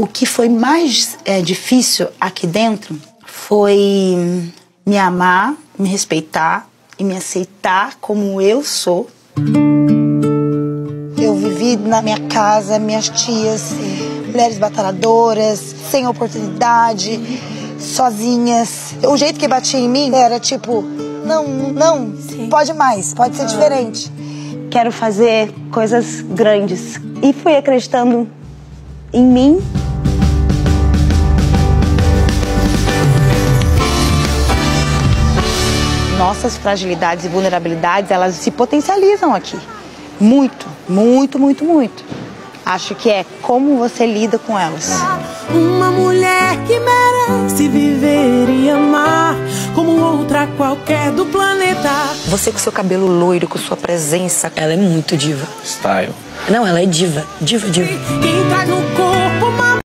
O que foi mais é, difícil aqui dentro foi me amar, me respeitar e me aceitar como eu sou. Eu vivi na minha casa, minhas tias, mulheres batalhadoras, sem oportunidade, sozinhas. O jeito que batia em mim era tipo, não, não, Sim. pode mais, pode ser diferente. Quero fazer coisas grandes. E fui acreditando em mim nossas fragilidades e vulnerabilidades, elas se potencializam aqui. Muito, muito, muito, muito. Acho que é como você lida com elas. Uma mulher que merece viver e amar como outra qualquer do planeta. Você com seu cabelo loiro, com sua presença, ela é muito diva. Style. Não, ela é diva. Diva, diva. Quem traz no corpo